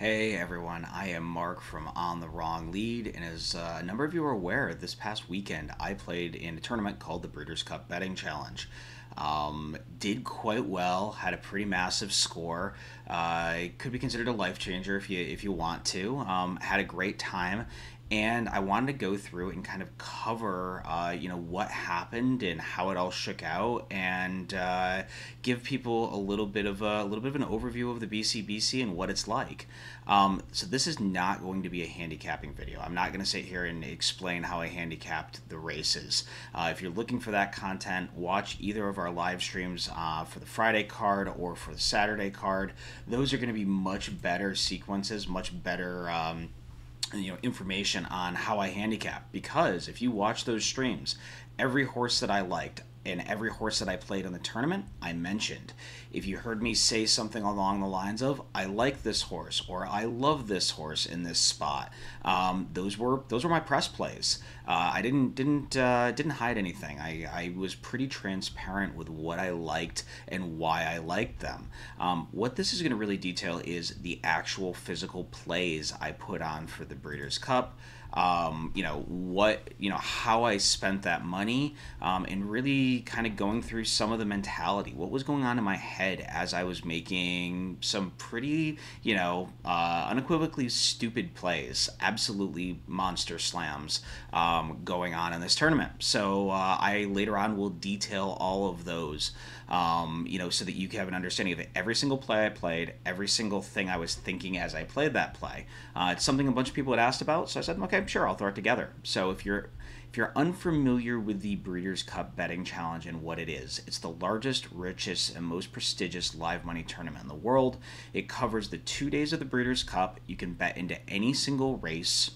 Hey everyone, I am Mark from On the Wrong Lead, and as uh, a number of you are aware, this past weekend I played in a tournament called the Breeders' Cup Betting Challenge. Um, did quite well, had a pretty massive score. Uh, could be considered a life changer if you if you want to. Um, had a great time, and I wanted to go through and kind of cover, uh, you know, what happened and how it all shook out, and uh, give people a little bit of a, a, little bit of an overview of the BCBC and what it's like. Um, so this is not going to be a handicapping video. I'm not going to sit here and explain how I handicapped the races. Uh, if you're looking for that content, watch either of our live streams uh, for the Friday card or for the Saturday card. Those are going to be much better sequences, much better. Um, you know information on how I handicap. Because if you watch those streams, every horse that I liked and every horse that I played in the tournament, I mentioned. If you heard me say something along the lines of "I like this horse" or "I love this horse in this spot," um, those were those were my press plays. Uh, I didn't didn't uh, didn't hide anything. I, I was pretty transparent with what I liked and why I liked them. Um, what this is going to really detail is the actual physical plays I put on for the Breeders' Cup um, you know what you know how I spent that money um, and really kind of going through some of the mentality. What was going on in my head as I was making some pretty you know uh, unequivocally stupid plays absolutely monster slams um, going on in this tournament. So uh, I later on will detail all of those um, you know, so that you can have an understanding of every single play I played, every single thing I was thinking as I played that play. Uh, it's something a bunch of people had asked about, so I said, okay, sure, I'll throw it together. So if you're if you're unfamiliar with the Breeders' Cup betting challenge and what it is, it's the largest, richest, and most prestigious live money tournament in the world. It covers the two days of the Breeders' Cup. You can bet into any single race,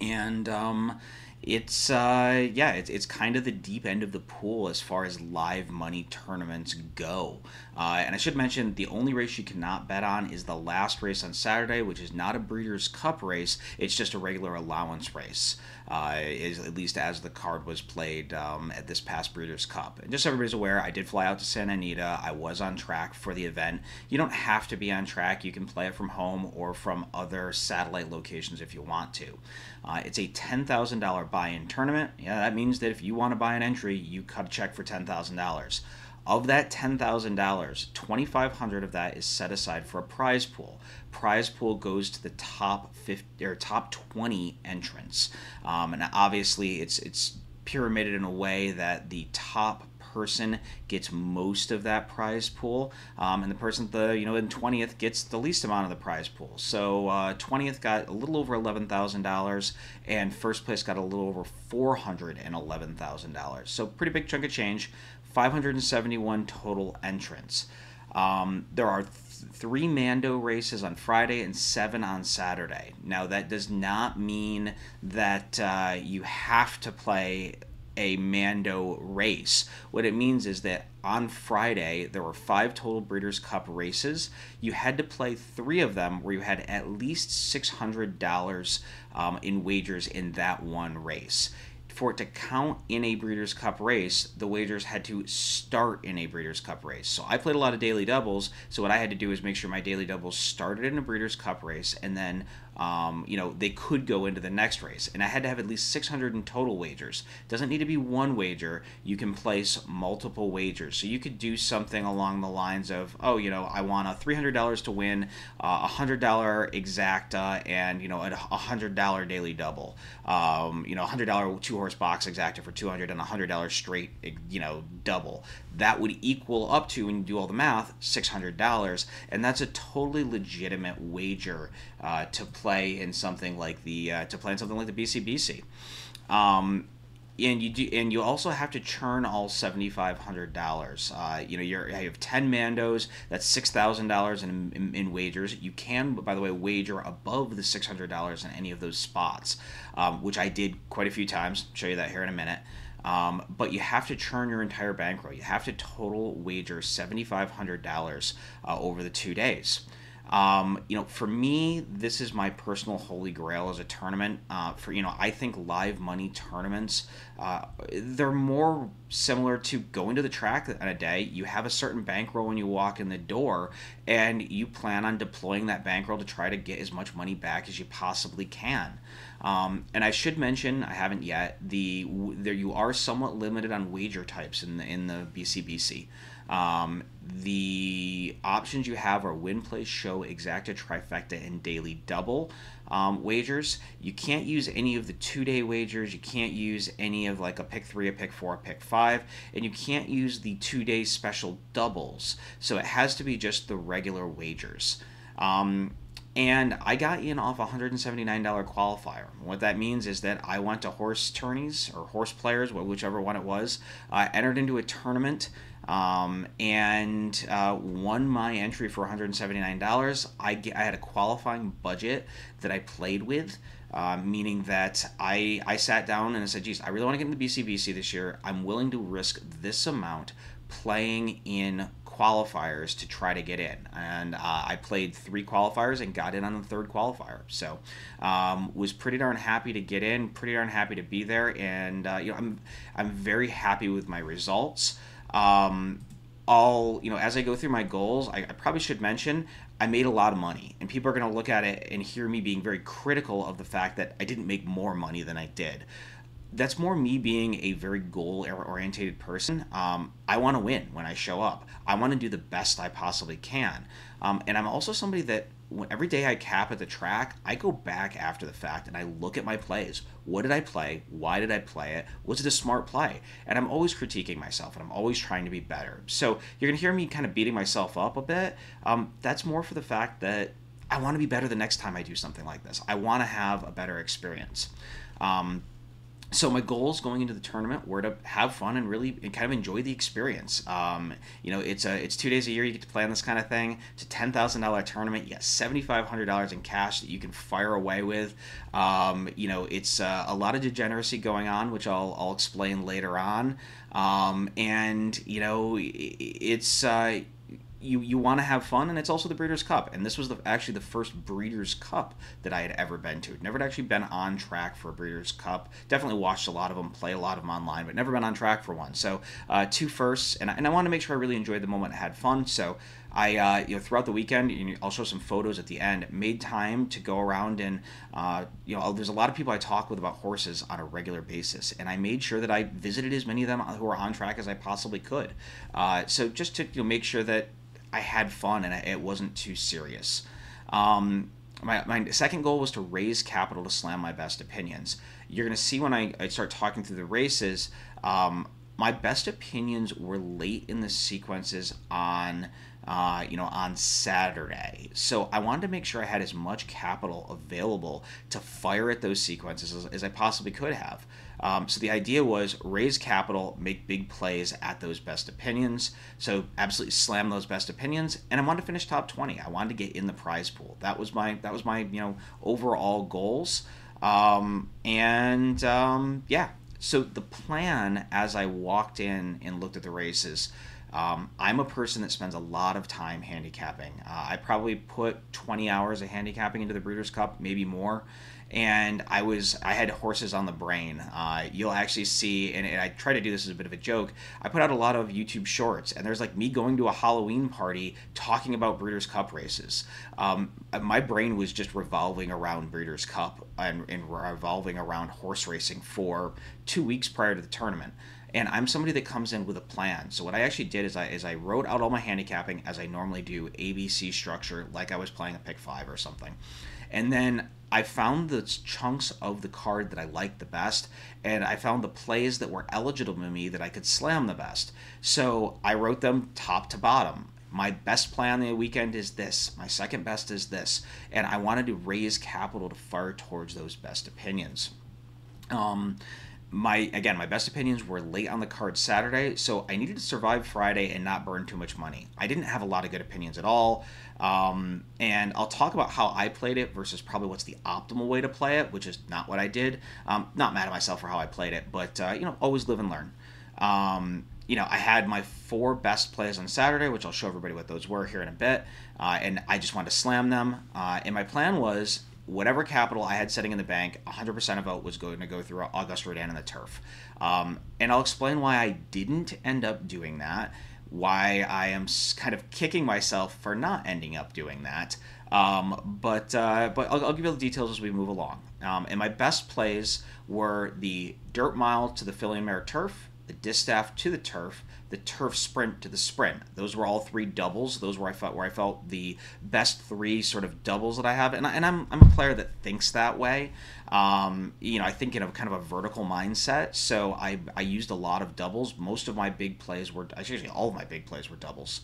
and um, it's uh, yeah, it's, it's kind of the deep end of the pool as far as live money tournaments go. Uh, and I should mention the only race you cannot bet on is the last race on Saturday, which is not a Breeders' Cup race. It's just a regular allowance race. Uh, is at least as the card was played um, at this past Breeders' Cup. And just so everybody's aware, I did fly out to Santa Anita. I was on track for the event. You don't have to be on track. You can play it from home or from other satellite locations if you want to. Uh, it's a $10,000 buy-in tournament. Yeah, that means that if you want to buy an entry, you cut a check for $10,000. Of that $10,000, 2500 of that is set aside for a prize pool. Prize pool goes to the top 50 or top 20 entrants. Um, and obviously it's it's pyramided in a way that the top person gets most of that prize pool, um, and the person the you know in twentieth gets the least amount of the prize pool. So uh, twentieth uh, got a little over eleven thousand dollars, and first place got a little over four hundred and eleven thousand dollars. So pretty big chunk of change. Five hundred and seventy-one total entrants. Um, there are th- three Mando races on Friday and seven on Saturday. Now, that does not mean that uh, you have to play a Mando race. What it means is that on Friday, there were five total Breeders' Cup races. You had to play three of them where you had at least $600 um, in wagers in that one race for it to count in a Breeders' Cup race, the wagers had to start in a Breeders' Cup race. So I played a lot of daily doubles. So what I had to do is make sure my daily doubles started in a Breeders' Cup race, and then um, you know they could go into the next race. And I had to have at least 600 in total wagers. Doesn't need to be one wager. You can place multiple wagers. So you could do something along the lines of, oh, you know, I want a $300 to win, uh, a $100 exacta, and you know a $100 daily double. Um, you know, $100 two horse box exacta for 200 and a $100 straight, you know, double. That would equal up to, when you do all the math, $600. And that's a totally legitimate wager uh, to play in something like the, uh, to play in something like the BCBC. Um, and you do, and you also have to churn all seventy five hundred dollars. Uh, you know, you're, you have ten mandos. That's six thousand dollars in, in, in wagers. You can, by the way, wager above the six hundred dollars in any of those spots, um, which I did quite a few times. I'll show you that here in a minute. Um, but you have to churn your entire bankroll. You have to total wager seventy five hundred dollars uh, over the two days. Um, you know, for me, this is my personal holy grail as a tournament. Uh, for you know, I think live money tournaments, uh, they're more similar to going to the track on a day. You have a certain bankroll when you walk in the door, and you plan on deploying that bankroll to try to get as much money back as you possibly can. Um, and I should mention, I haven't yet. The there you are somewhat limited on wager types in the in the BCBC. Um, the options you have are win, place, show, exacta, trifecta, and daily double um, wagers. You can't use any of the two day wagers. You can't use any of like a pick three, a pick four, a pick five, and you can't use the two day special doubles. So it has to be just the regular wagers. Um, and I got in off a $179 qualifier. What that means is that I went to horse tourneys or horse players, whichever one it was, uh, entered into a tournament um, and uh, won my entry for $179. I, I had a qualifying budget that I played with. Uh, meaning that I, I sat down and I said, geez, I really want to get into BCBC this year. I'm willing to risk this amount playing in qualifiers to try to get in. And uh, I played three qualifiers and got in on the third qualifier. So um, was pretty darn happy to get in, pretty darn happy to be there. And, uh, you know, I'm, I'm very happy with my results. Um, you know, as I go through my goals, I, I, probably should mention I made a lot of money, and people are going to look at it and hear me being very critical of the fact that I didn't make more money than I did. That's more me being a very goal oriented person. Um, I want to win when I show up. I want to do the best I possibly can. Um, and I'm also somebody that every day I cap at the track, I go back after the fact and I look at my plays. What did I play? Why did I play it? Was it a smart play? And I'm always critiquing myself and I'm always trying to be better. So you're going to hear me kind of beating myself up a bit. Um, that's more for the fact that I want to be better the next time I do something like this. I want to have a better experience. Um, so my goals going into the tournament were to have fun and really kind of enjoy the experience. Um, you know, it's a it's two days a year you get to play on this kind of thing. It's a ten thousand dollar tournament. You got seventy five hundred dollars in cash that you can fire away with. Um, you know, it's uh, a lot of degeneracy going on, which I'll I'll explain later on. Um, and you know, it's uh, you you want to have fun, and it's also the Breeders' Cup. And this was the, actually the first Breeders' Cup that I had ever been to. Never had actually been on track for a Breeders' Cup. Definitely watched a lot of them, play a lot of them online, but never been on track for one. So uh, two firsts, and, and I want to make sure I really enjoyed the moment, had fun. So I, uh, you know, throughout the weekend, know, I'll show some photos at the end. Made time to go around and, uh, you know, there's a lot of people I talk with about horses on a regular basis, and I made sure that I visited as many of them who are on track as I possibly could. Uh, so just to you know, make sure that I had fun and it wasn't too serious. Um, my, my second goal was to raise capital to slam my best opinions. You're going to see when I, I start talking through the races, um, my best opinions were late in the sequences on uh, you know, on Saturday. So I wanted to make sure I had as much capital available to fire at those sequences as, as I possibly could have. Um, so the idea was raise capital, make big plays at those best opinions. So absolutely slam those best opinions, and I wanted to finish top 20. I wanted to get in the prize pool. That was my that was my you know overall goals. Um, and um, yeah, so the plan as I walked in and looked at the races um, I'm a person that spends a lot of time handicapping. Uh, I probably put 20 hours of handicapping into the Breeders' Cup, maybe more. And I was I had horses on the brain. Uh, you'll actually see, and, I try to do this as a bit of a joke. I put out a lot of YouTube shorts, and there's like me going to a Halloween party talking about Breeders' Cup races. Um, my brain was just revolving around Breeders' Cup and, and revolving around horse racing for two weeks prior to the tournament and I'm somebody that comes in with a plan. So what I actually did is I is I wrote out all my handicapping as I normally do, ABC structure, like I was playing a pick five or something, and then I found the chunks of the card that I liked the best, and I found the plays that were eligible to me that I could slam the best. So I wrote them top to bottom. My best play on the weekend is this. My second best is this, and I wanted to raise capital to fire towards those best opinions. Um, my again my best opinions were late on the card saturday so i needed to survive friday and not burn too much money i didn't have a lot of good opinions at all um, and i'll talk about how i played it versus probably what's the optimal way to play it which is not what i did um, not mad at myself for how i played it but uh, you know always live and learn um, you know, I had my four best plays on Saturday, which I'll show everybody what those were here in a bit, uh, and I just wanted to slam them. Uh, and my plan was whatever capital I had sitting in the bank, 100% of it was going to go through Auguste Rodin and the turf. Um, and I'll explain why I didn't end up doing that, why I am kind of kicking myself for not ending up doing that. Um, but uh, but I'll, I'll, give you the details as we move along. Um, and my best plays were the dirt mile to the Filly Mare turf, the distaff to the turf, the turf sprint to the sprint. Those were all three doubles. Those were I felt where I felt the best three sort of doubles that I have, and, I, and I'm, I'm a player that thinks that way. Um, you know, I think in a kind of a vertical mindset. So I I used a lot of doubles. Most of my big plays were actually all of my big plays were doubles.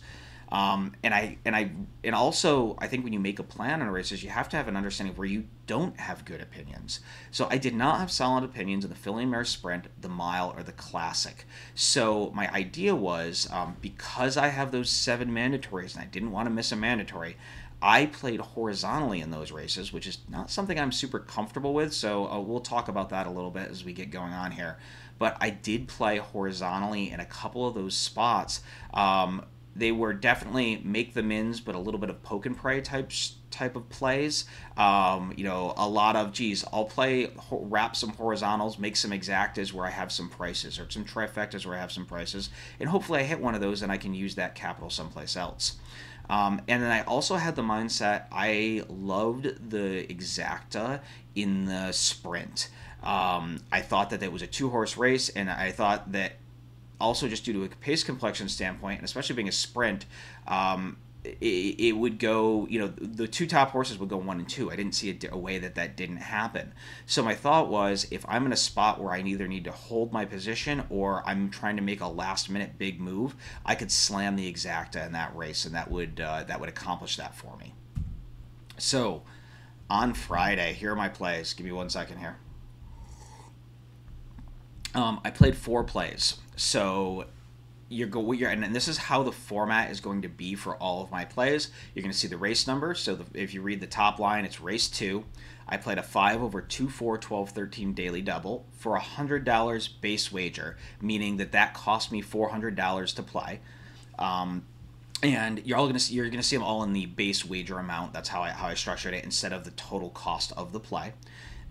Um, and I and I and also I think when you make a plan on races, you have to have an understanding where you don't have good opinions. So I did not have solid opinions in the Filly Mare Sprint, the Mile, or the Classic. So my idea was um, because I have those seven mandatories and I didn't want to miss a mandatory. I played horizontally in those races, which is not something I'm super comfortable with. So uh, we'll talk about that a little bit as we get going on here. But I did play horizontally in a couple of those spots. Um, they were definitely make the mins, but a little bit of poke and pray types type of plays. Um, you know, a lot of geez, I'll play wrap some horizontals, make some exactas where I have some prices, or some trifectas where I have some prices, and hopefully I hit one of those and I can use that capital someplace else. Um, and then I also had the mindset I loved the exacta in the sprint. Um, I thought that it was a two horse race, and I thought that also just due to a pace complexion standpoint, and especially being a sprint, um, it, it, would go, you know, the two top horses would go one and two. I didn't see a, a, way that that didn't happen. So my thought was if I'm in a spot where I either need to hold my position or I'm trying to make a last minute big move, I could slam the exacta in that race and that would, uh, that would accomplish that for me. So on Friday, here are my plays. Give me one second here. Um, I played four plays. So you're go you're, and this is how the format is going to be for all of my plays. You're going to see the race number. So the, if you read the top line, it's race two. I played a 5 over 2, 4, 12, 13 daily double for a $100 base wager, meaning that that cost me $400 to play. Um, and you're all gonna see, you're gonna see them all in the base wager amount. That's how I how I structured it instead of the total cost of the play.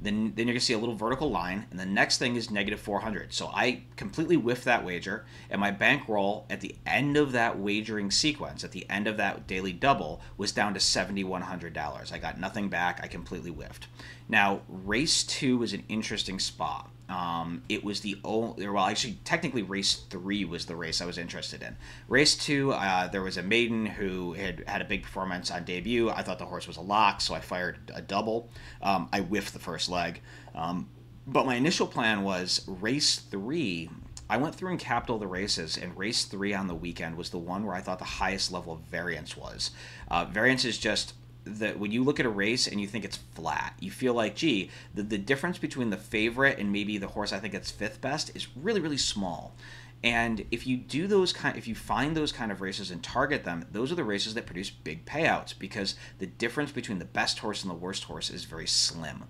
Then, then you're going to see a little vertical line, and the next thing is negative 400. So I completely whiffed that wager, and my bankroll at the end of that wagering sequence, at the end of that daily double, was down to $7,100. I got nothing back. I completely whiffed. Now, race two was an interesting spot. Um, it was the only, well, actually, technically, race three was the race I was interested in. Race two, uh, there was a maiden who had had a big performance on debut. I thought the horse was a lock, so I fired a double. Um, I whiffed the first leg. Um, but my initial plan was race three. I went through and capped all the races, and race three on the weekend was the one where I thought the highest level of variance was. Uh, variance is just that when you look at a race and you think it's flat, you feel like, gee, the, the difference between the favorite and maybe the horse I think it's fifth best is really, really small. And if you do those kind, if you find those kind of races and target them, those are the races that produce big payouts because the difference between the best horse and the worst horse is very slim.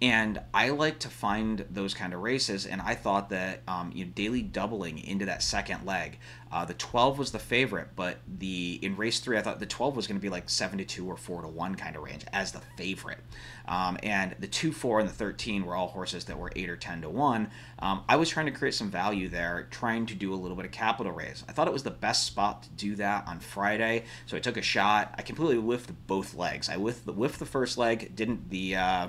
And I like to find those kind of races, and I thought that um, you know, daily doubling into that second leg. Uh, the 12 was the favorite, but the in race three, I thought the 12 was going to be like 7 to 2 or 4 to 1 kind of range as the favorite. Um, and the 2, 4, and the 13 were all horses that were 8 or 10 to 1. Um, I was trying to create some value there, trying to do a little bit of capital raise. I thought it was the best spot to do that on Friday, so I took a shot. I completely whiffed both legs. I whiffed the, whiffed the first leg, didn't the. Uh,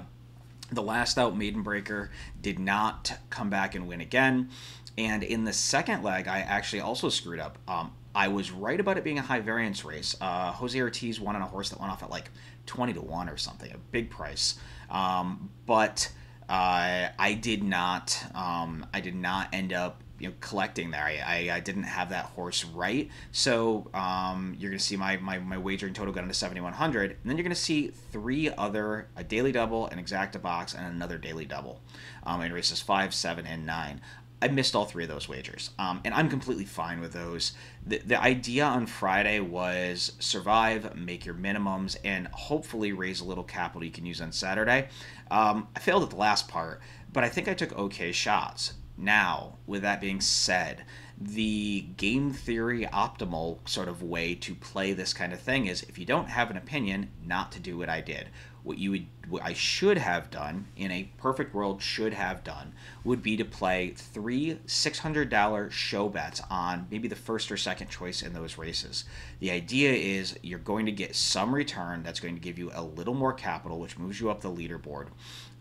the last out maiden breaker did not come back and win again. And in the second leg, I actually also screwed up. Um, I was right about it being a high variance race. Uh, Jose Ortiz won on a horse that went off at like 20 to 1 or something, a big price. Um, but uh, I did not um, I did not end up you know collecting there. I, I, I, didn't have that horse right. So um, you're gonna see my, my, my wagering total got into 7100, and then you're gonna see three other a daily double, an exacta box, and another daily double um, in races five, seven, and nine. I missed all three of those wagers, um, and I'm completely fine with those. The, the idea on Friday was survive, make your minimums, and hopefully raise a little capital you can use on Saturday. Um, I failed at the last part, but I think I took okay shots. Now, with that being said, the game theory optimal sort of way to play this kind of thing is if you don't have an opinion, not to do what I did. What you would, what I should have done in a perfect world, should have done would be to play three $600 show bets on maybe the first or second choice in those races. The idea is you're going to get some return that's going to give you a little more capital, which moves you up the leaderboard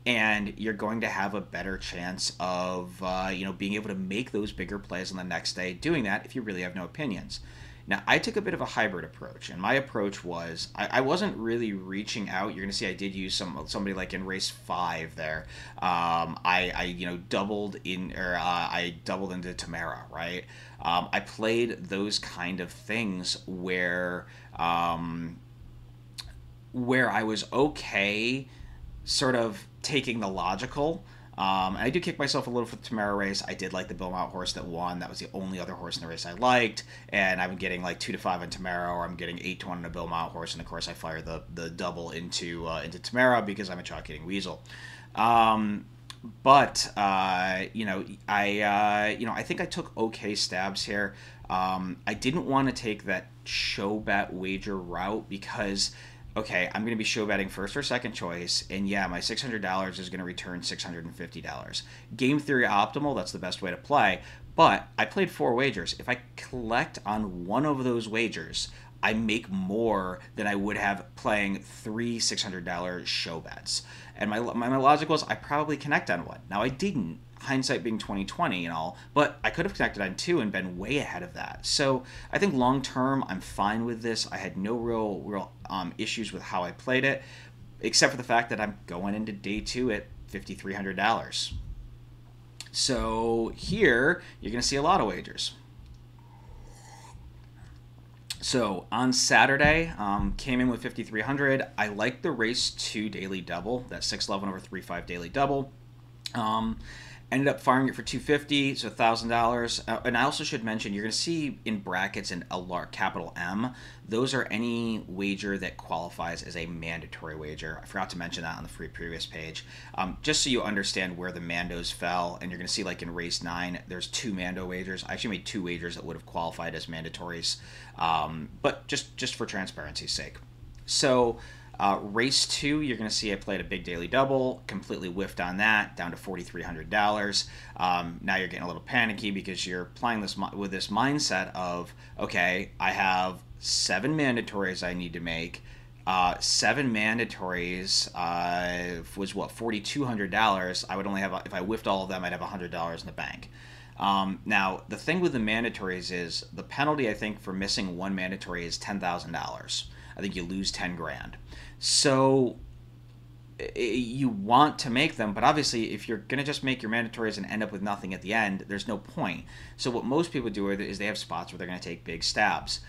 and you're going to have a better chance of uh, you know being able to make those bigger plays on the next day doing that if you really have no opinions. Now i took a bit of a hybrid approach and my approach was i, I wasn't really reaching out. You're going to see i did use some somebody like in race five there. Um, I, I you know doubled in or uh, i doubled into tamara right? Um, i played those kind of things where um, where i was okay sort of taking the logical. Um, I do kick myself a little for the Tamara race. I did like the Belmont horse that won. That was the only other horse in the race I liked. And I'm getting like two to five on Tamara, or I'm getting eight to one on a Belmont horse. And of course, I fire the the double into uh, into Tamara because I'm a chalk hitting weasel. Um, but uh, you know, I uh, you know I think I took okay stabs here. Um, I didn't want to take that show bet wager route because okay, I'm going to be show betting first or second choice, and yeah, my $600 is going to return $650. Game theory optimal, that's the best way to play, but I played four wagers. If I collect on one of those wagers, I make more than I would have playing three $600 show bets. And my, my, my logic was I probably connect on one. Now I didn't, hindsight being 2020 and all, but I could have connected on two and been way ahead of that. So I think long term, I'm fine with this. I had no real real um, issues with how I played it, except for the fact that I'm going into day two at $5,300. So here you're going to see a lot of wagers. So on Saturday, um, came in with 5,300. I like the race two daily double, that 611 over 3.5 daily double. Um, ended up firing it for 250 so $1000 uh, and i also should mention you're going to see in brackets in a large capital m those are any wager that qualifies as a mandatory wager. I forgot to mention that on the free previous page. Um, just so you understand where the mandos fell and you're going to see like in race 9 there's two mando wagers. I actually made two wagers that would have qualified as mandatories. Um, but just just for transparency's sake. So uh, race two, you're going to see I played a big daily double, completely whiffed on that, down to $4,300. Um, now you're getting a little panicky because you're playing this with this mindset of, okay, I have seven mandatories I need to make. Uh, seven mandatories uh, was what forty two hundred dollars. I would only have if I whiffed all of them, I'd have hundred dollars in the bank. Um, now the thing with the mandatories is the penalty I think for missing one mandatory is ten thousand dollars. I think you lose ten grand. So you want to make them, but obviously, if you're going to just make your mandatories and end up with nothing at the end, there's no point. So, what most people do is they have spots where they're going to take big stabs.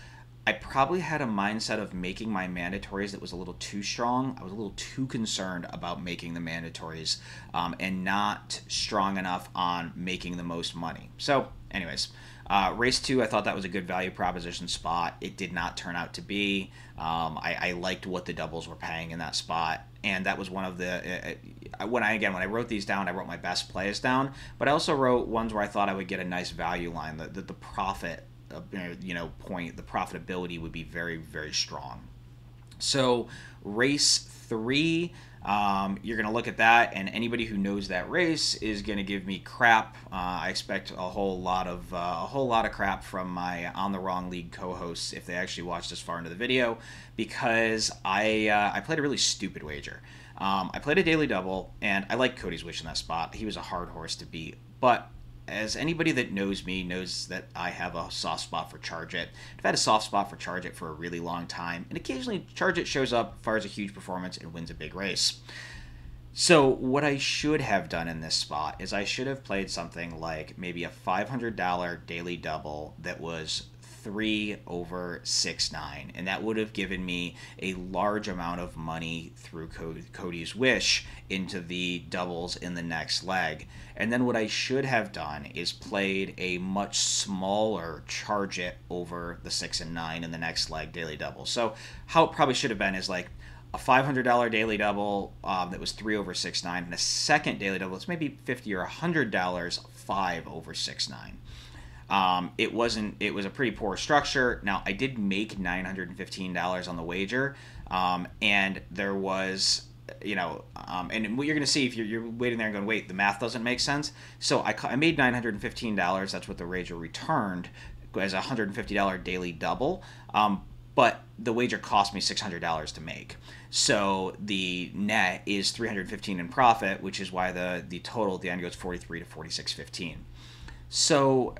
I probably had a mindset of making my mandatories that was a little too strong. I was a little too concerned about making the mandatories um, and not strong enough on making the most money. So, anyways, uh, race two, I thought that was a good value proposition spot. It did not turn out to be. Um, I, I, liked what the doubles were paying in that spot, and that was one of the. Uh, when I again when I wrote these down, I wrote my best plays down, but I also wrote ones where I thought I would get a nice value line. That the, the profit, uh, you know, point the profitability would be very very strong. So race three. Um, you're going to look at that, and anybody who knows that race is going to give me crap. Uh, I expect a whole lot of uh, a whole lot of crap from my On the Wrong Lead co-hosts if they actually watched this far into the video, because I uh, I played a really stupid wager. Um, I played a daily double, and I like Cody's Wish in that spot. He was a hard horse to beat, but as anybody that knows me knows that I have a soft spot for Charge It. I've had a soft spot for Charge It for a really long time, and occasionally Charge It shows up, fires a huge performance, and wins a big race. So, what I should have done in this spot is I should have played something like maybe a $500 daily double that was 3 over 6 9 and that would have given me a large amount of money through cody's wish into the doubles in the next leg. And then what i should have done is played a much smaller charge it over the 6 and 9 in the next leg daily double. So how it probably should have been is like a $500 daily double um, that was 3 over 6 9 and a second daily double it's maybe 50 or $100 5 over 6 9 Um, it wasn't. It was a pretty poor structure. Now I did make nine hundred and fifteen dollars on the wager, um, and there was you know, um, and what you're going to see if you're, you're, waiting there and going, wait, the math doesn't make sense. So I, I made $915. That's what the wager returned as a $150 daily double. Um, but the wager cost me $600 to make. So the net is 315 in profit, which is why the, the total at the end goes 43 to 46.15. So,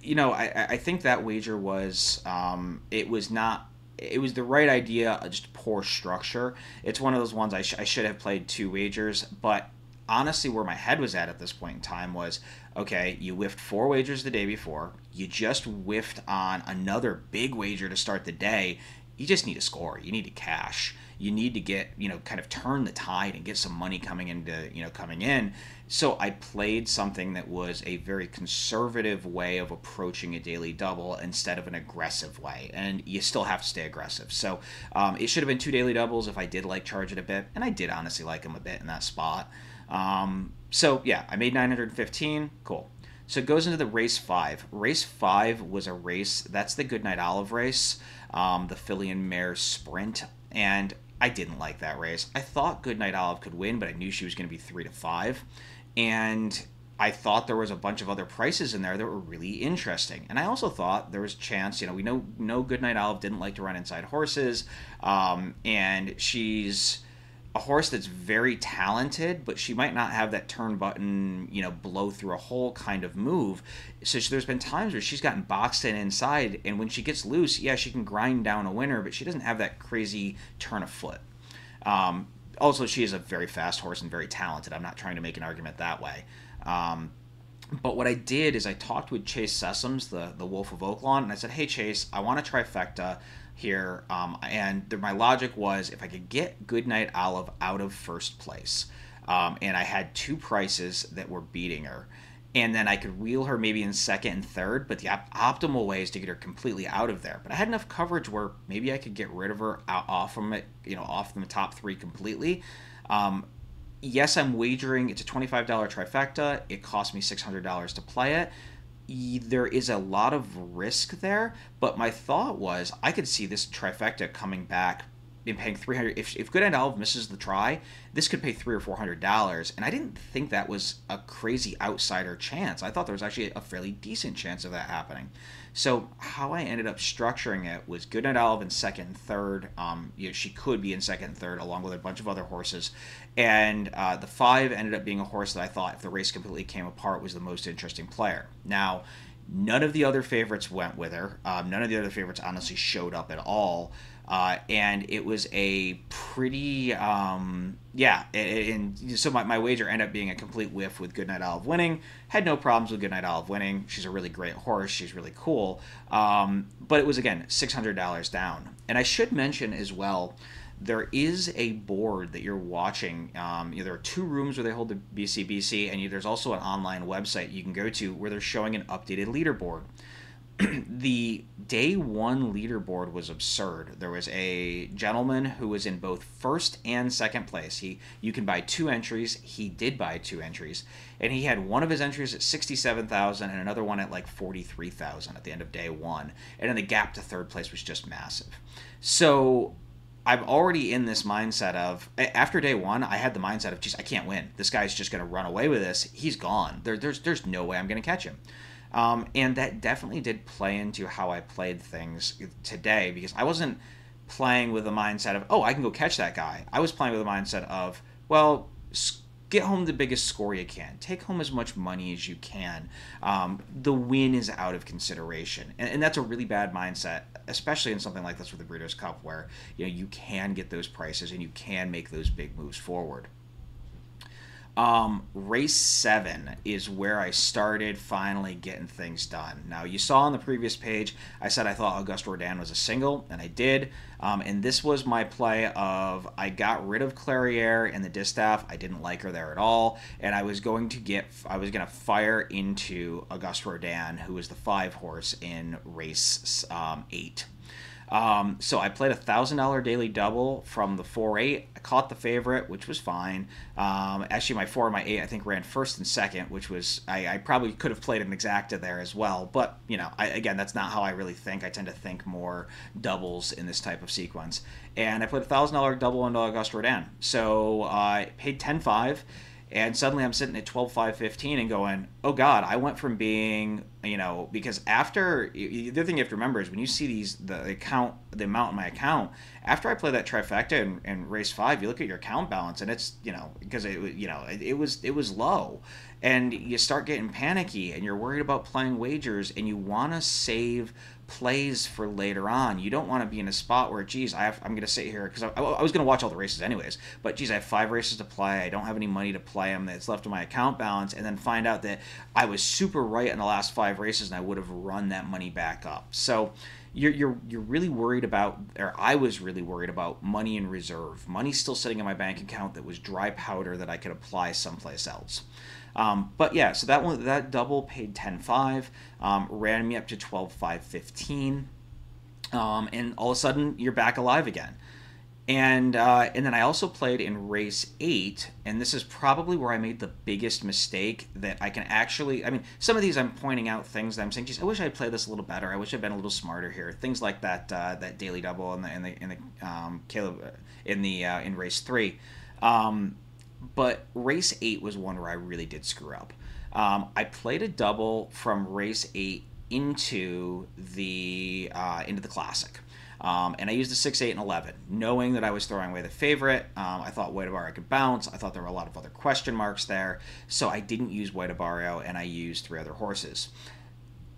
you know, I, I think that wager was, um, it was not it was the right idea, just poor structure. It's one of those ones I, sh- I should have played two wagers, but honestly, where my head was at at this point in time was okay, you whiffed four wagers the day before, you just whiffed on another big wager to start the day. You just need to score, you need to cash you need to get you know kind of turn the tide and get some money coming into you know coming in so i played something that was a very conservative way of approaching a daily double instead of an aggressive way and you still have to stay aggressive so um, it should have been two daily doubles if i did like charge it a bit and i did honestly like him a bit in that spot um, so yeah i made 915 cool so it goes into the race five. Race five was a race that's the Goodnight Olive race, um, the filly and mare sprint, and I didn't like that race. I thought Goodnight Olive could win, but I knew she was going to be three to five, and I thought there was a bunch of other prices in there that were really interesting. And I also thought there was chance, you know, we know no Goodnight Olive didn't like to run inside horses, um, and she's a horse that's very talented, but she might not have that turn button, you know, blow through a hole kind of move. So there's been times where she's gotten boxed in inside, and when she gets loose, yeah, she can grind down a winner, but she doesn't have that crazy turn of foot. Um, also, she is a very fast horse and very talented. I'm not trying to make an argument that way. Um, but what I did is I talked with Chase Sessoms, the, the Wolf of Oaklawn, and I said, hey, Chase, I want a trifecta here. Um, and my logic was if I could get Goodnight Olive out of first place, um, and I had two prices that were beating her, and then I could wheel her maybe in second and third, but the op- optimal way is to get her completely out of there. But I had enough coverage where maybe I could get rid of her out, off from it, you know, off the top three completely. Um, yes, I'm wagering. It's a $25 trifecta. It cost me $600 to play it there is a lot of risk there, but my thought was I could see this trifecta coming back and paying 300 if, if Goodnight Olive misses the try this could pay three or four hundred dollars and i didn't think that was a crazy outsider chance i thought there was actually a fairly decent chance of that happening so how I ended up structuring it was Goodnight Olive in second third. Um, you know, she could be in second third along with a bunch of other horses, and uh, the five ended up being a horse that I thought, if the race completely came apart, was the most interesting player. Now, none of the other favorites went with her. Um, none of the other favorites honestly showed up at all. Uh, and it was a pretty um, yeah and, so my, my wager ended up being a complete whiff with goodnight olive winning. Had no problems with goodnight olive winning. She's a really great horse. She's really cool. Um, but it was again $600 down. And i should mention as well there is a board that you're watching. Um, you know, there are two rooms where they hold the BCBC, and you, there's also an online website you can go to where they're showing an updated leaderboard. the day one leaderboard was absurd. There was a gentleman who was in both first and second place. He you can buy two entries. He did buy two entries, and he had one of his entries at sixty-seven thousand and another one at like forty-three thousand at the end of day one. And then the gap to third place was just massive. So I'm already in this mindset of after day one, I had the mindset of, geez, I can't win. This guy's just going to run away with this. He's gone. There, there's there's no way I'm going to catch him. Um, and that definitely did play into how I played things today because I wasn't playing with the mindset of, oh, I can go catch that guy. I was playing with the mindset of, well, get home the biggest score you can. Take home as much money as you can. Um, the win is out of consideration, and, and, that's a really bad mindset, especially in something like this with the Breeders' Cup, where you know you can get those prices and you can make those big moves forward. Um, race seven is where I started finally getting things done. Now, you saw on the previous page, I said I thought Auguste Rodin was a single, and I did. Um, and this was my play of I got rid of Clairiere and the distaff. I didn't like her there at all, and I was going to get I was going to fire into Auguste Rodin, who was the five horse in race um, eight. Um, so I played a thousand dollar daily double from the four eight. I caught the favorite, which was fine. Um, actually, my four and my eight I think ran first and second, which was I, I, probably could have played an exacta there as well. But you know, I, again, that's not how I really think. I tend to think more doubles in this type of sequence. And I played a thousand dollar double into Auguste Rodin. So uh, I paid ten five and suddenly I'm sitting at 12, 5, 15 and going, oh God, I went from being, you know, because after, the other thing you have to remember is when you see these, the account, the amount in my account, after I play that trifecta and, in race five, you look at your account balance and it's, you know, because it, you know, it, it was, it was low. And you start getting panicky and you're worried about playing wagers and you want to save plays for later on. You don't want to be in a spot where, geez, I I'm going to sit here because I, I, was going to watch all the races anyways. But geez, I have five races to play. I don't have any money to play them. That's left in my account balance, and then find out that I was super right in the last five races, and I would have run that money back up. So. You're, you're, you're really worried about, or I was really worried about money in reserve. Money still sitting in my bank account that was dry powder that I could apply someplace else. Um, but yeah, so that one that double paid 10.5, um, ran me up to 12.515, um, and all of a sudden you're back alive again. And uh, and then I also played in race eight, and this is probably where I made the biggest mistake that I can actually. I mean, some of these I'm pointing out things that I'm saying, geez, I wish I'd played this a little better. I wish I'd been a little smarter here. Things like that uh, that daily double in the in the in the um, Caleb in the uh, in race three. Um, but race eight was one where I really did screw up. Um, I played a double from race eight into the uh, into the classic. Um, and I used a 6, 8, and 11, knowing that I was throwing away the favorite. Um, I thought White I could bounce. I thought there were a lot of other question marks there. So I didn't use White and I used three other horses.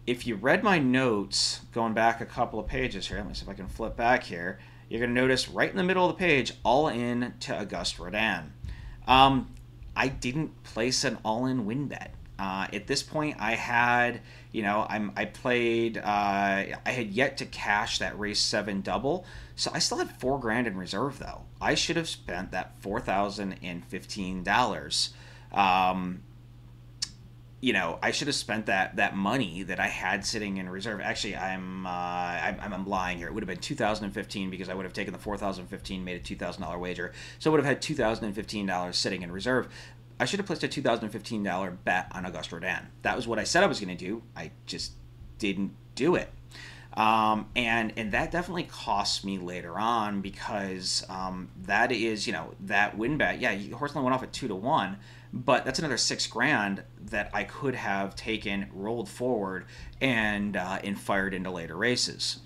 If you read my notes, going back a couple of pages here, let me see if I can flip back here, you're going to notice right in the middle of the page, all in to Auguste Rodin. Um, I didn't place an all-in win bet. Uh, at this point, I had, you know, I'm I played. Uh, I had yet to cash that race seven double, so I still had four grand in reserve though. I should have spent that four thousand and fifteen dollars. Um, you know, I should have spent that that money that I had sitting in reserve. Actually, I'm uh, I'm, I'm lying here. It would have been 2015 because I would have taken the 4015, made a two thousand dollar wager, so I would have had 2015 dollars sitting in reserve. I should have placed a 2015 dollar bet on Auguste Rodin. That was what I said I was going to do. I just didn't do it. Um, and and that definitely cost me later on because um, that is you know that win bet. Yeah, Horseland went off at two to one, but that's another six grand that I could have taken, rolled forward, and uh, and fired into later races.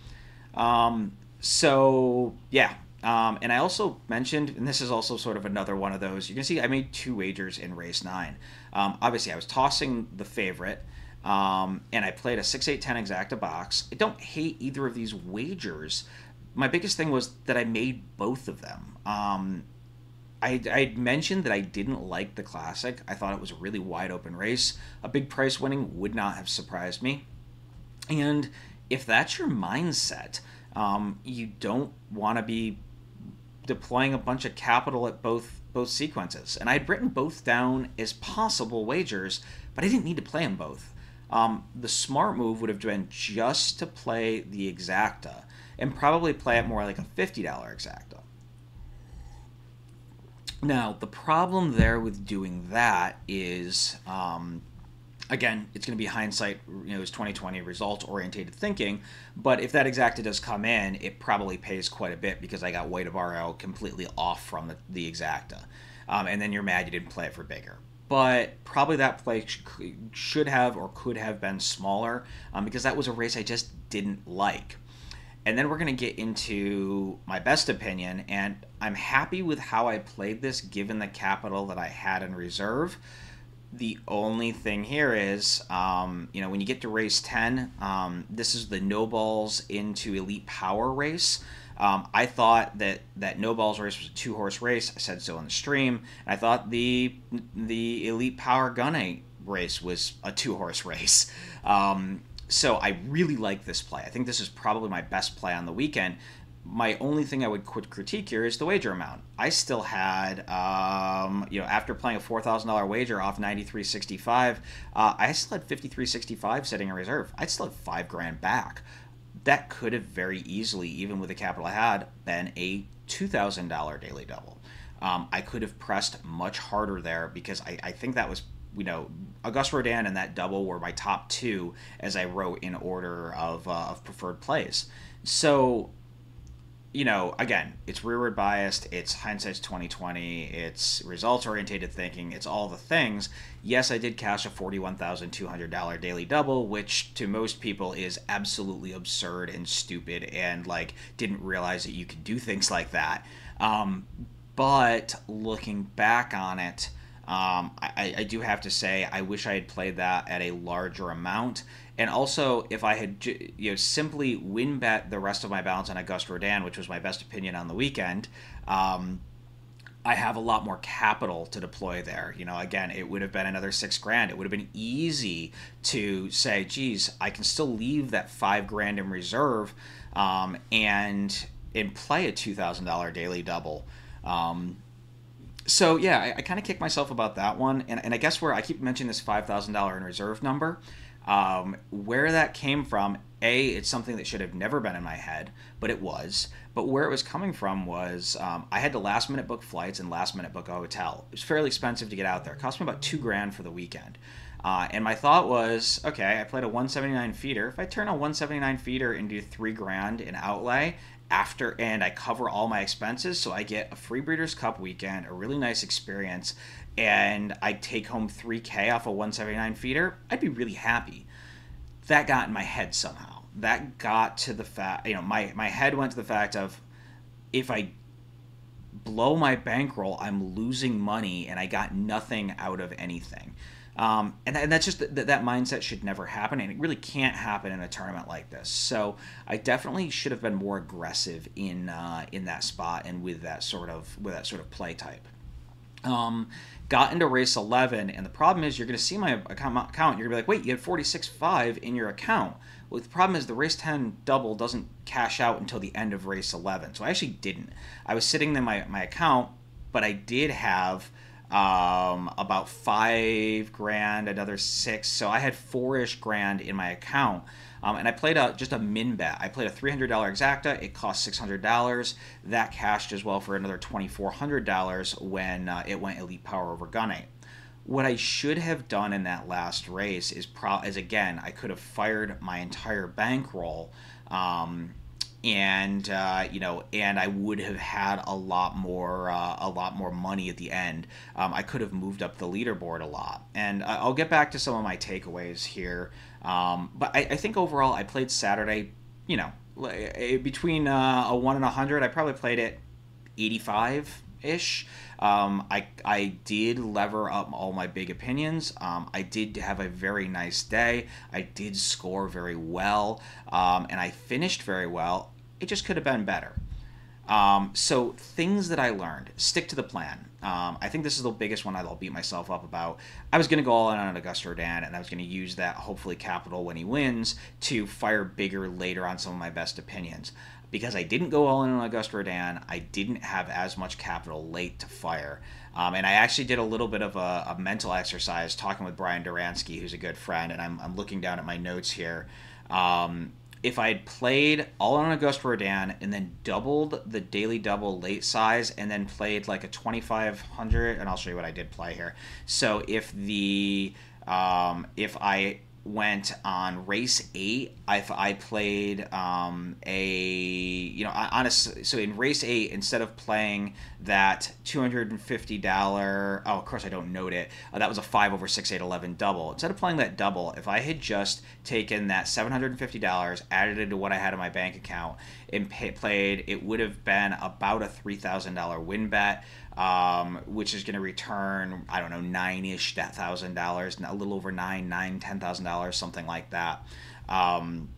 Um, so yeah, um, and I also mentioned, and this is also sort of another one of those. You can see I made two wagers in race nine. Um, obviously, I was tossing the favorite, um, and I played a six eight ten exacta box. I don't hate either of these wagers. My biggest thing was that I made both of them. I, I mentioned that I didn't like the Classic. I thought it was a really wide open race. A big price winning would not have surprised me. And if that's your mindset, um, you don't want to be deploying a bunch of capital at both both sequences. And I'd written both down as possible wagers, but I didn't need to play them both. Um, the smart move would have been just to play the exacta and probably play it more like a $50 exacta. Now, the problem there with doing that is, um, again, it's going to be hindsight, you know, it's 2020 result orientated thinking. But if that exacta does come in, it probably pays quite a bit because I got White Abarrio completely off from the, the exacta. Um, and then you're mad you didn't play it for bigger. But probably that play should have or could have been smaller um, because that was a race I just didn't like and then we're going to get into my best opinion and i'm happy with how i played this given the capital that i had in reserve the only thing here is um, you know when you get to race 10 um, this is the Nobals into elite power race um, I thought that that Nobals race was a two horse race. I said so in the stream. And I thought the the elite power gunite race was a two horse race. Um, so I really like this play. I think this is probably my best play on the weekend. My only thing I would critique here is the wager amount. I still had, um, you know, after playing a four thousand dollar wager off ninety three sixty five, uh, I still had fifty three sixty five sitting in reserve. I still had five grand back. that could have very easily, even with the capital I had, been a $2,000 daily double. Um, I could have pressed much harder there because I, I think that was you know, Auguste Rodin and that double were my top two as I wrote in order of, uh, of preferred plays. So you know, again, it's rearward biased, it's hindsight's twenty twenty, it's results orientated thinking, it's all the things. Yes, I did cash a forty one thousand two hundred dollar daily double, which to most people is absolutely absurd and stupid, and like didn't realize that you could do things like that. Um, but looking back on it, um, I, I do have to say I wish I had played that at a larger amount and also, if I had you know simply win bet the rest of my balance on Auguste Rodin, which was my best opinion on the weekend, um, I have a lot more capital to deploy there. You know, again, it would have been another six grand. It would have been easy to say, geez, I can still leave that five grand in reserve um, and and play a two thousand dollar daily double. Um, so yeah, I, I kind of kick myself about that one, and, and I guess where I keep mentioning this five thousand dollar in reserve number. Um, where that came from, A, it's something that should have never been in my head, but it was. But where it was coming from was um, I had to last minute book flights and last minute book a hotel. It was fairly expensive to get out there. It cost me about two grand for the weekend. Uh, and my thought was, okay, I played a 179 feeder. If I turn a 179 feeder into three grand in outlay after, and I cover all my expenses, so I get a free Breeders' Cup weekend, a really nice experience, and I take home 3K off a 179 feeder, I'd be really happy. That got in my head somehow. That got to the fact, you know, my, my head went to the fact of if I blow my bankroll, I'm losing money and I got nothing out of anything. Um, and, and, that's just that that mindset should never happen, and it really can't happen in a tournament like this. So I definitely should have been more aggressive in uh, in that spot and with that sort of with that sort of play type. Um, got into race 11, and the problem is you're going to see my account. You're going to be like, wait, you had 46.5 in your account. Well, the problem is the race 10 double doesn't cash out until the end of race 11. So I actually didn't. I was sitting in my, my account, but I did have um, about five grand, another six. So I had four ish grand in my account. Um, and I played a, just a min bet. I played a $300 exacta. It cost $600. That cashed as well for another $2,400 when uh, it went Elite Power over Gunite. What I should have done in that last race is, pro- is again, I could have fired my entire bankroll. Um, and uh, you know, and I would have had a lot more, uh, a lot more money at the end. Um, I could have moved up the leaderboard a lot, and I'll get back to some of my takeaways here. Um, but I, I, think overall, I played Saturday, you know, between uh, a one and a hundred. I probably played it eighty-five ish. Um, I, I did lever up all my big opinions. Um, I did have a very nice day. I did score very well, um, and I finished very well. It just could have been better. Um, so things that I learned: stick to the plan. Um, I think this is the biggest one I'll beat myself up about. I was going to go all in on Auguste Rodin, and I was going to use that hopefully capital when he wins to fire bigger later on some of my best opinions. Because I didn't go all in on Auguste Rodin, I didn't have as much capital late to fire. Um, and I actually did a little bit of a, a, mental exercise talking with Brian Duransky, who's a good friend, and I'm, I'm looking down at my notes here. Um, if I had played all on Auguste Rodin and then doubled the daily double late size and then played like a 2500, and I'll show you what I did play here. So if the um, if I went on race eight. I, I played um, a you know honestly so in race eight instead of playing that two hundred and fifty dollar oh of course I don't note it uh, that was a five over six eight eleven double instead of playing that double if I had just taken that seven hundred and fifty dollars added it to what I had in my bank account and pay, played it would have been about a three thousand dollar win bet um, which is going to return I don't know nine ish that thousand dollars, a little over nine, nine, ten thousand dollars, something like that. Um,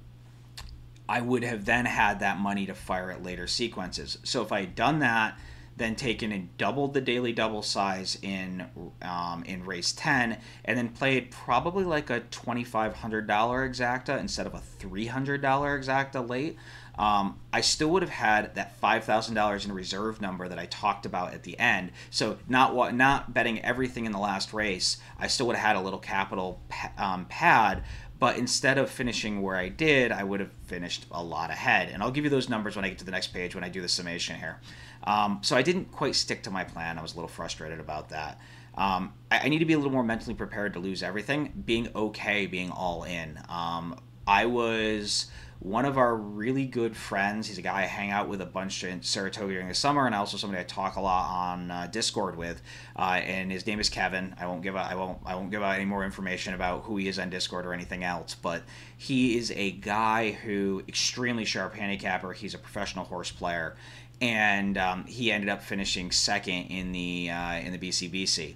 I would have then had that money to fire at later sequences. So if I had done that, then taken and doubled the daily double size in um, in race 10 and then played probably like a $2500 exacta instead of a $300 exacta late um, I still would have had that five thousand dollars in reserve number that I talked about at the end. So not what not betting everything in the last race, I still would have had a little capital um, pad. But instead of finishing where I did, I would have finished a lot ahead. And I'll give you those numbers when I get to the next page when I do the summation here. Um, so I didn't quite stick to my plan. I was a little frustrated about that. Um, I, I, need to be a little more mentally prepared to lose everything, being okay, being all in. Um, I was one of our really good friends. He's a guy I hang out with a bunch in Saratoga during the summer, and also somebody I talk a lot on uh, Discord with. Uh, and his name is Kevin. I won't give out, I won't I won't give out any more information about who he is on Discord or anything else. But he is a guy who extremely sharp handicapper. He's a professional horse player, and um, he ended up finishing second in the uh, in the BCBC.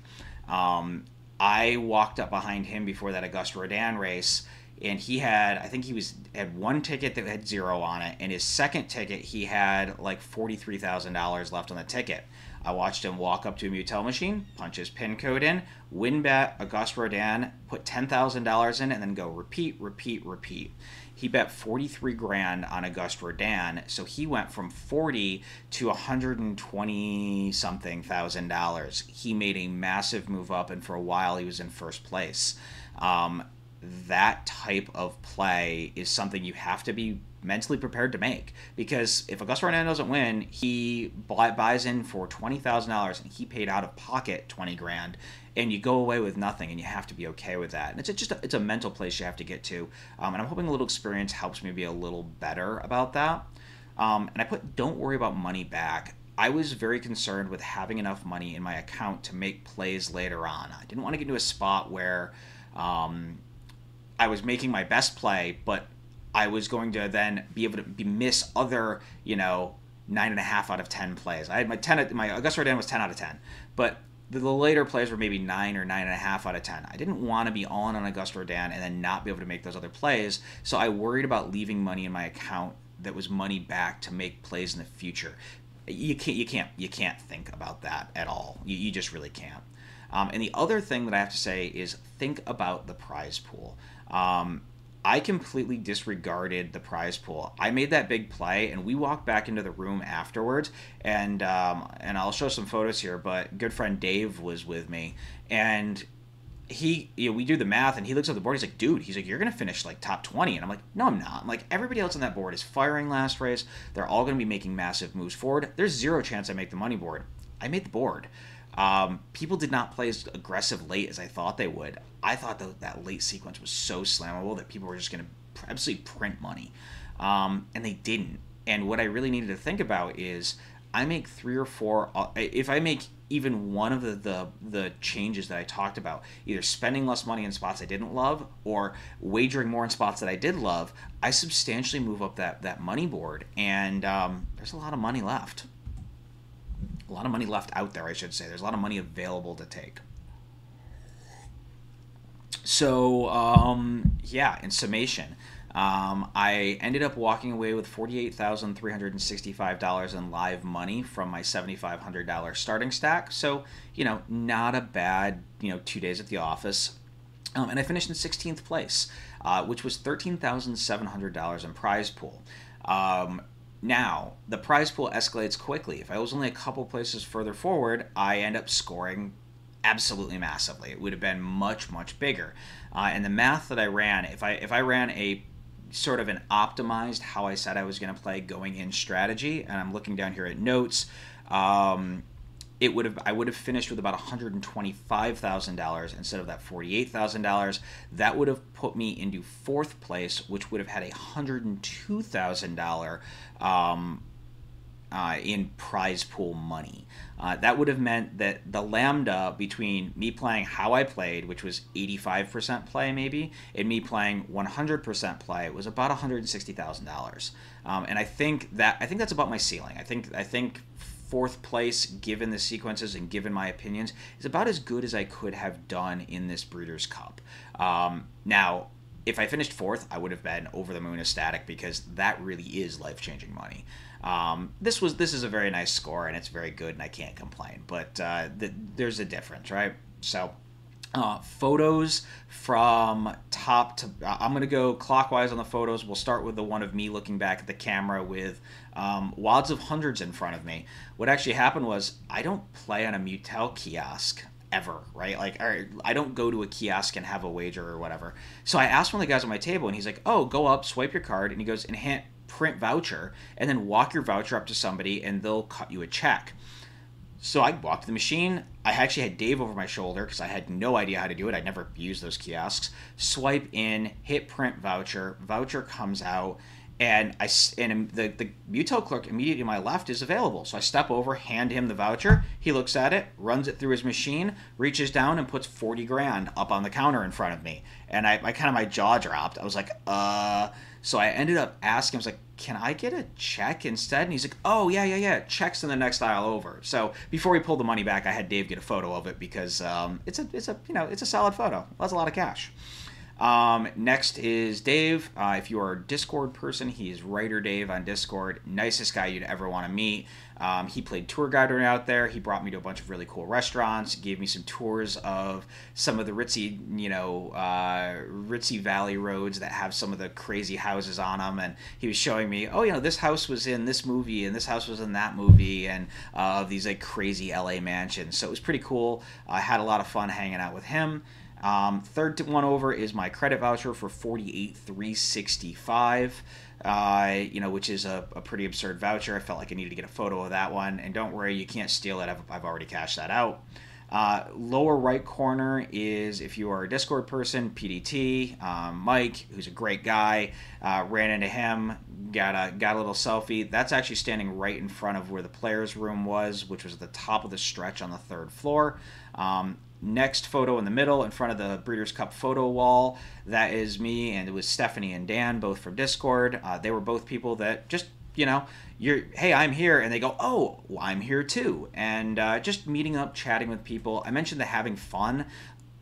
Um, I walked up behind him before that Auguste Rodin race, and he had I think he was had one ticket that had zero on it, and his second ticket he had like forty three thousand dollars left on the ticket. I watched him walk up to a mutuel machine, punch his pin code in, win bet Auguste Rodin, put ten thousand dollars in, and then go repeat, repeat, repeat he bet 43 grand on Auguste Rodin, so he went from 40 to 120 something thousand dollars. He made a massive move up, and for a while he was in first place. Um, that type of play is something you have to be mentally prepared to make because if Auguste Rodin doesn't win, he buys in for twenty thousand dollars and he paid out of pocket twenty grand, and you go away with nothing, and you have to be okay with that. And it's just a, it's a mental place you have to get to, um, and I'm hoping a little experience helps me be a little better about that. Um, and I put don't worry about money back. I was very concerned with having enough money in my account to make plays later on. I didn't want to get into a spot where um, I was making my best play, but I was going to then be able to be miss other, you know, nine and a half out of ten plays. I had my ten, my Auguste Rodin was ten out of ten, but the, later plays were maybe nine or nine and a half out of ten. I didn't want to be on on Auguste Rodin and then not be able to make those other plays, so I worried about leaving money in my account that was money back to make plays in the future. You can't, you can't, you can't think about that at all. You, you just really can't. Um, and the other thing that I have to say is think about the prize pool. Um, I completely disregarded the prize pool. I made that big play, and we walked back into the room afterwards. And um, and I'll show some photos here. But good friend Dave was with me, and he you know, we do the math, and he looks at the board. He's like, "Dude," he's like, "You're gonna finish like top 20." And I'm like, "No, I'm not." I'm like, everybody else on that board is firing last race. They're all gonna be making massive moves forward. There's zero chance I make the money board. I made the board. Um, people did not play as aggressive late as I thought they would. I thought that that late sequence was so slammable that people were just going to absolutely print money, um, and they didn't. And what I really needed to think about is I make three or four. Uh, if I make even one of the, the, the changes that I talked about, either spending less money in spots I didn't love or wagering more in spots that I did love, I substantially move up that that money board, and um, there's a lot of money left a lot of money left out there, I should say. There's a lot of money available to take. So, um, yeah, in summation, um, I ended up walking away with $48,365 in live money from my $7,500 starting stack. So, you know, not a bad, you know, two days at the office. Um, and I finished in 16th place, uh, which was $13,700 in prize pool. Um, now, the prize pool escalates quickly. If I was only a couple places further forward, I end up scoring absolutely massively. It would have been much, much bigger. Uh, and the math that I ran, if I if I ran a sort of an optimized how I said I was going to play going in strategy, and I'm looking down here at notes, um, it would have I would have finished with about $125,000 instead of that $48,000. That would have put me into fourth place, which would have had a $102,000 um, uh, in prize pool money. Uh, that would have meant that the lambda between me playing how I played, which was 85% play maybe, and me playing 100% play was about $160,000. Um, and I think that I think that's about my ceiling. I think I think fourth place, given the sequences and given my opinions, is about as good as I could have done in this Breeders' Cup. Um, now, if I finished fourth, I would have been over the moon ecstatic because that really is life changing money. Um, this was this is a very nice score and it's very good and I can't complain. But uh, the, there's a difference, right? So uh, photos from top to i'm going to go clockwise on the photos we'll start with the one of me looking back at the camera with um, wads of hundreds in front of me what actually happened was i don't play on a mutuel kiosk ever, right? Like, I don't go to a kiosk and have a wager or whatever. So I asked one of the guys on my table, and he's like, "Oh, go up, swipe your card," and he goes, "Enhance print voucher, and then walk your voucher up to somebody, and they'll cut you a check." So I walked to the machine. I actually had Dave over my shoulder because I had no idea how to do it. I'd never used those kiosks. Swipe in, hit print voucher. Voucher comes out, and I and the the mutuel clerk immediately to my left is available. So I step over, hand him the voucher. He looks at it, runs it through his machine, reaches down and puts forty grand up on the counter in front of me. And I, I kind of my jaw dropped. I was like, uh. So I ended up asking. I was like, "Can I get a check instead?" And he's like, "Oh yeah, yeah, yeah. Checks in the next aisle over." So before he pulled the money back, I had Dave get a photo of it because um, it's a it's a you know it's a solid photo. That's a lot of cash. Um, next is Dave. Uh, if you are a Discord person, he is Writer Dave on Discord. Nicest guy you'd ever want to meet. Um, he played tour guide out there. He brought me to a bunch of really cool restaurants. Gave me some tours of some of the ritzy, you know, uh, ritzy valley roads that have some of the crazy houses on them. And he was showing me, oh, you know, this house was in this movie and this house was in that movie, and uh, these like crazy LA mansions. So it was pretty cool. I had a lot of fun hanging out with him. Um, third one over is my credit voucher for forty eight three sixty five. Uh, you know, which is a, a, pretty absurd voucher. I felt like I needed to get a photo of that one. And don't worry, you can't steal it. I've, I've already cashed that out. Uh, lower right corner is if you are a Discord person, PDT, um, Mike, who's a great guy. Uh, ran into him, got a got a little selfie. That's actually standing right in front of where the players' room was, which was at the top of the stretch on the third floor. Um, next photo in the middle in front of the Breeders' Cup photo wall. That is me, and it was Stephanie and Dan, both from Discord. Uh, they were both people that just, you know, you're, hey, I'm here, and they go, oh, well, I'm here too. And uh, just meeting up, chatting with people. I mentioned the having fun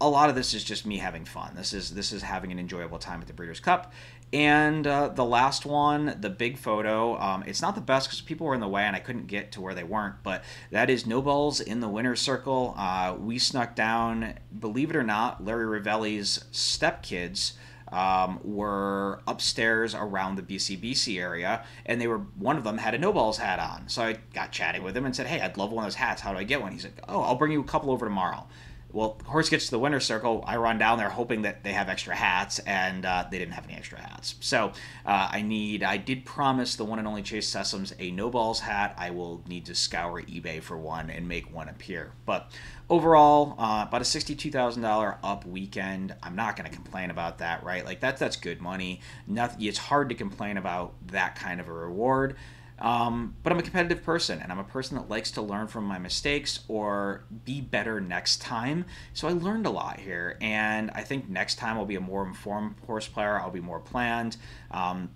a lot of this is just me having fun. This is this is having an enjoyable time at the Breeders' Cup. And uh, the last one, the big photo, um, it's not the best because people were in the way and I couldn't get to where they weren't, but that is Nobals in the winner's circle. Uh, we snuck down, believe it or not, Larry Rivelli's stepkids. Um, were upstairs around the BCBC area, and they were one of them had a Nobals hat on. So I got chatting with him and said, "Hey, I'd love one of those hats. How do I get one?" He's like, "Oh, I'll bring you a couple over tomorrow." Well, horse gets to the winner's circle. I run down there hoping that they have extra hats, and uh, they didn't have any extra hats. So uh, I need. I did promise the one and only Chase Sessoms a Nobals hat. I will need to scour eBay for one and make one appear. But overall, uh, about a sixty-two thousand dollar up weekend. I'm not going to complain about that, right? Like that's that's good money. Nothing. It's hard to complain about that kind of a reward. Um, but I'm a competitive person, and I'm a person that likes to learn from my mistakes or be better next time. So I learned a lot here, and I think next time I'll be a more informed horse player. I'll be more planned. Um,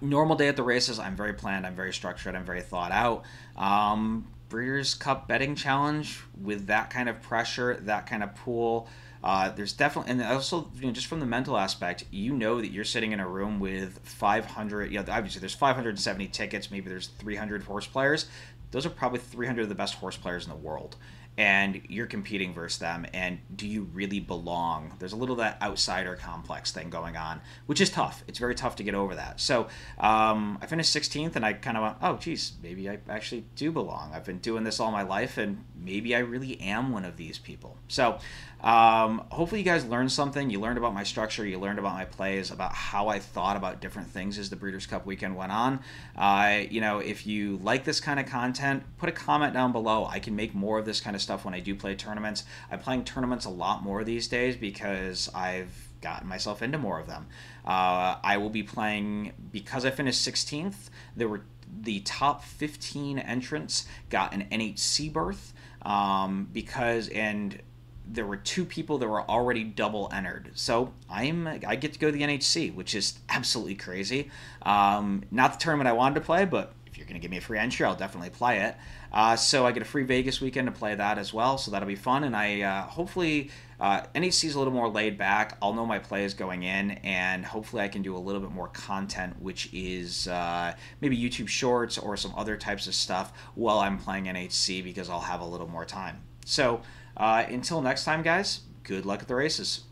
normal day at the races, I'm very planned. I'm very structured. I'm very thought out. Um, Breeders' Cup betting challenge with that kind of pressure, that kind of pool. Uh, there's definitely, and also, you know, just from the mental aspect, you know that you're sitting in a room with 500. You know, obviously there's 570 tickets. Maybe there's 300 horse players. Those are probably 300 of the best horse players in the world and you're competing versus them and do you really belong there's a little that outsider complex thing going on which is tough it's very tough to get over that so um, i finished 16th and i kind of went oh geez maybe i actually do belong i've been doing this all my life and maybe i really am one of these people so um, hopefully you guys learned something you learned about my structure you learned about my plays about how i thought about different things as the breeders cup weekend went on uh, you know if you like this kind of content put a comment down below i can make more of this kind of stuff when I do play tournaments. I'm playing tournaments a lot more these days because I've gotten myself into more of them. Uh, I will be playing because I finished 16th. There were the top 15 entrants got an NHC berth um, because and there were two people that were already double entered. So I'm I get to go to the NHC, which is absolutely crazy. Um, not the tournament I wanted to play, but if you're going to give me a free entry, I'll definitely play it. Uh, so I get a free Vegas weekend to play that as well. So that'll be fun. And I uh, hopefully uh, NHC is a little more laid back. I'll know my plays going in, and hopefully I can do a little bit more content, which is uh, maybe YouTube Shorts or some other types of stuff while I'm playing NHC because I'll have a little more time. So uh, until next time, guys. Good luck at the races.